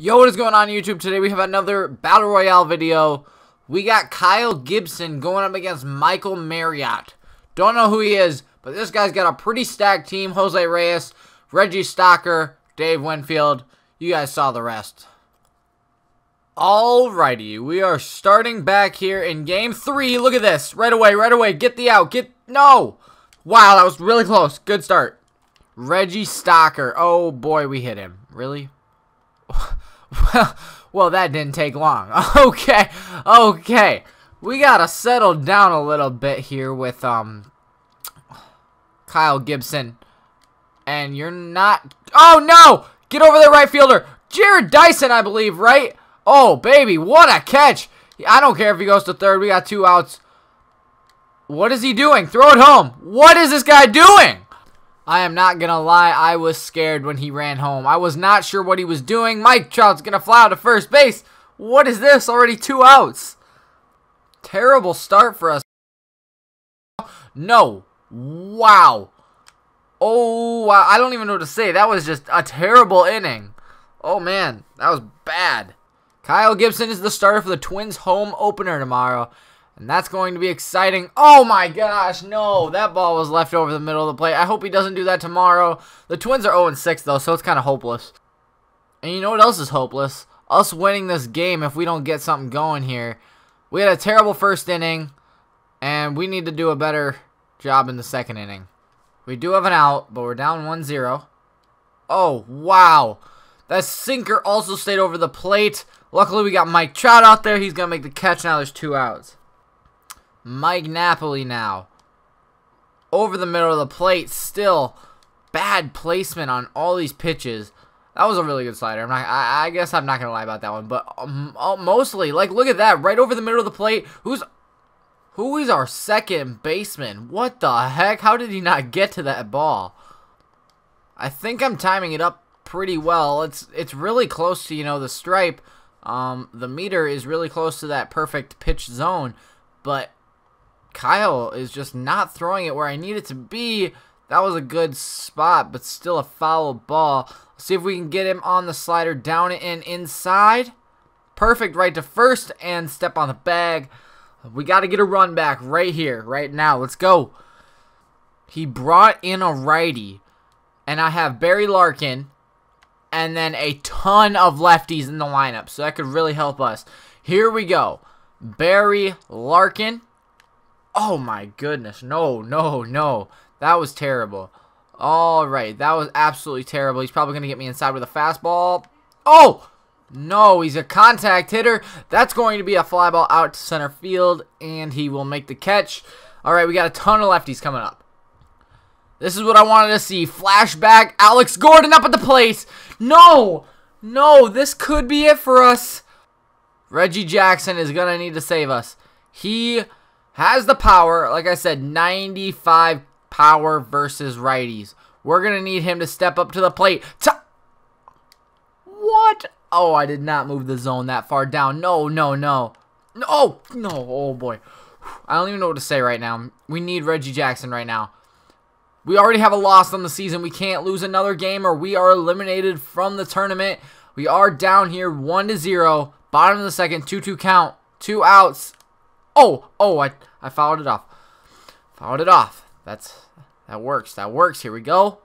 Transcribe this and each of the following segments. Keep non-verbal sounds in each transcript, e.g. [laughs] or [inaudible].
Yo, what is going on YouTube? Today we have another Battle Royale video. We got Kyle Gibson going up against Michael Marriott. Don't know who he is, but this guy's got a pretty stacked team. Jose Reyes, Reggie Stocker, Dave Winfield. You guys saw the rest. Alrighty, we are starting back here in game three. Look at this. Right away, right away. Get the out. Get... No! Wow, that was really close. Good start. Reggie Stocker. Oh, boy, we hit him. Really? [laughs] Well, that didn't take long. [laughs] Okay, okay. We gotta settle down a little bit here with, um, Kyle Gibson. And you're not... Oh, no! Get over there, right fielder. Jarrod Dyson, I believe, right? Oh, baby, what a catch. I don't care if he goes to third. We got two outs. What is he doing? Throw it home. What is this guy doing? I am not going to lie, I was scared when he ran home. I was not sure what he was doing. Mike Trout's going to fly out to first base. What is this? Already two outs. Terrible start for us. No. Wow. Oh. I don't even know what to say. That was just a terrible inning. Oh, man. That was bad. Kyle Gibson is the starter for the Twins home opener tomorrow. And that's going to be exciting. Oh my gosh, no. That ball was left over the middle of the plate. I hope he doesn't do that tomorrow. The Twins are 0-6 though, so it's kind of hopeless. And you know what else is hopeless? Us winning this game if we don't get something going here. We had a terrible first inning, and we need to do a better job in the second inning. We do have an out, but we're down 1-0. Oh, wow. That sinker also stayed over the plate. Luckily, we got Mike Trout out there. He's going to make the catch. Now there's two outs. Mike Napoli now. Over the middle of the plate. Still bad placement on all these pitches. That was a really good slider. I'm not, I, I guess I'm not going to lie about that one. But um, uh, mostly, like, look at that. Right over the middle of the plate. Who's... Who is our second baseman? What the heck? How did he not get to that ball? I think I'm timing it up pretty well. It's it's really close to, you know, the stripe. Um, the meter is really close to that perfect pitch zone. But Kyle is just not throwing it where I need it to be. That was a good spot, but still a foul ball. Let's see if we can get him on the slider, down and inside. Perfect right to first and step on the bag. We got to get a run back right here, right now. Let's go. He brought in a righty, and I have Barry Larkin and then a ton of lefties in the lineup, so that could really help us. Here we go. Barry Larkin Oh my goodness. No, no, no. That was terrible. All right. That was absolutely terrible. He's probably going to get me inside with a fastball. Oh! No, he's a contact hitter. That's going to be a fly ball out to center field, and he will make the catch. All right, we got a ton of lefties coming up. This is what I wanted to see. Flashback, Alex Gordon up at the plate. No, no, this could be it for us. Reggie Jackson is going to need to save us. He has the power. Like I said, 95 power versus righties. We're going to need him to step up to the plate. What? Oh, I did not move the zone that far down. No, no, no. No, oh, no. Oh, boy. I don't even know what to say right now. We need Reggie Jackson right now. We already have a loss on the season. We can't lose another game or we are eliminated from the tournament. We are down here 1 to 0. Bottom of the second, 2-2 count. Two outs. Oh, oh, I, I fouled it off. Fouled it off. That's, that works. That works. Here we go.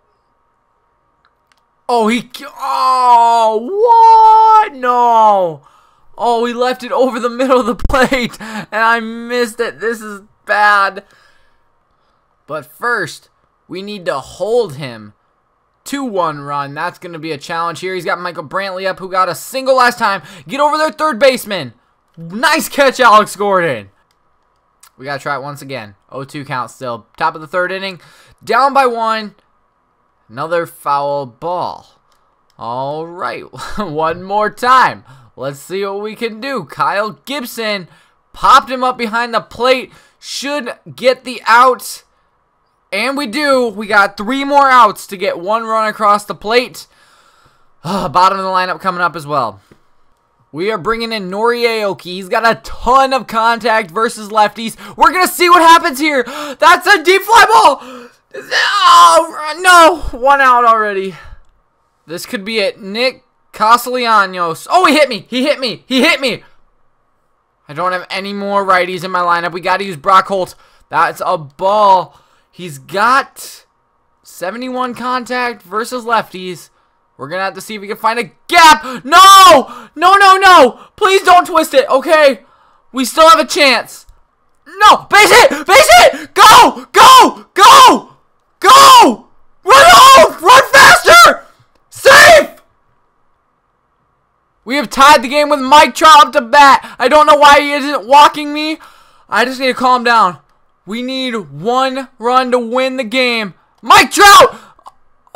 Oh, he, oh, what? No. Oh, he left it over the middle of the plate, [laughs] and I missed it. This is bad. But first, we need to hold him. 2-1 run. That's going to be a challenge here. He's got Michael Brantley up, who got a single last time. Get over there, third baseman. Nice catch, Alex Gordon. We got to try it once again. 0-2 count still. Top of the third inning. Down by one. Another foul ball. All right. [laughs] one more time. Let's see what we can do. Kyle Gibson popped him up behind the plate. Should get the out. And we do. We got three more outs to get one run across the plate. Uh, [sighs] bottom of the lineup coming up as well. We are bringing in Nori Aoki. He's got a ton of contact versus lefties. We're going to see what happens here. [gasps] That's a deep fly ball. Oh, no. One out already. This could be it. Nick Castellanos. Oh, he hit me. He hit me. He hit me. I don't have any more righties in my lineup. We got to use Brock Holt. That's a ball. He's got 71 contact versus lefties. We're to have to see if we can find a gap. No! No, no, no! Please don't twist it, okay? We still have a chance. No! Base it! Base it! Go! Go! Go! Go! Run home! Run faster! Safe! We have tied the game with Mike Trout up to bat. I don't know why he isn't walking me. I just need to calm down. We need one run to win the game. Mike Trout!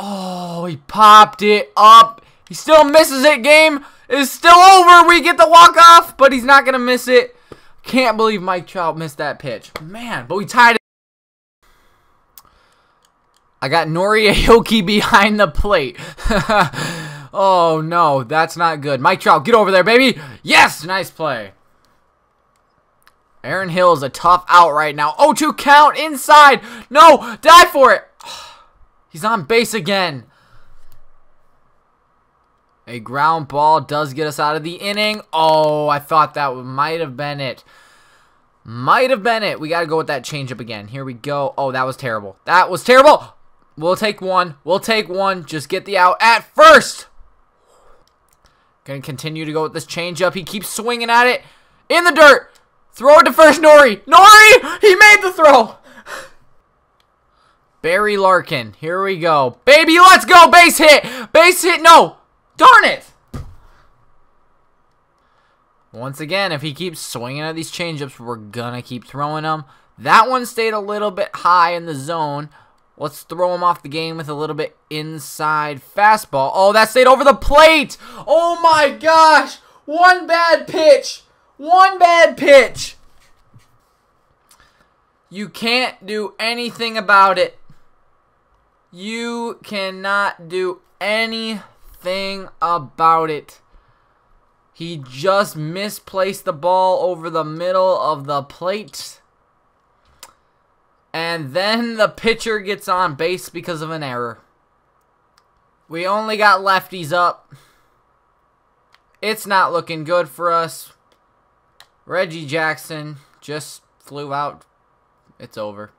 Oh, he popped it up. He still misses it. Game is still over. We get the walk-off, but he's not going to miss it. Can't believe Mike Trout missed that pitch. Man, but we tied it. I got Nori Aoki [laughs] behind the plate. [laughs] Oh, no. That's not good. Mike Trout, get over there, baby. Yes! Nice play. Aaron Hill is a tough out right now. Oh, 2 count inside. No, die for it. He's on base again. A ground ball does get us out of the inning. Oh, I thought that might have been it. Might have been it. We got to go with that changeup again. Here we go. Oh, that was terrible. That was terrible. We'll take one. We'll take one. Just get the out at first. Gonna continue to go with this changeup. He keeps swinging at it. In the dirt. Throw it to first, Nori. Nori! He made the throw. Barry Larkin. Here we go. Baby, let's go. Base hit. Base hit. No. Darn it. Once again, if he keeps swinging at these changeups, we're going to keep throwing them. That one stayed a little bit high in the zone. Let's throw him off the game with a little bit inside fastball. Oh, that stayed over the plate. Oh my gosh. One bad pitch. One bad pitch. You can't do anything about it. You cannot do anything about it. He just misplaced the ball over the middle of the plate. And then the pitcher gets on base because of an error. We only got lefties up. It's not looking good for us. Reggie Jackson just flew out. It's over.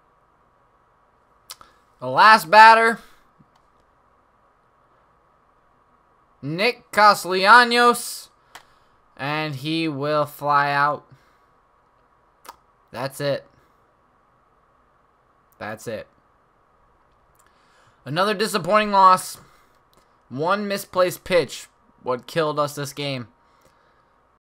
The last batter. Nick Castellanos. And he will fly out. That's it. That's it. Another disappointing loss. One misplaced pitch. What killed us this game.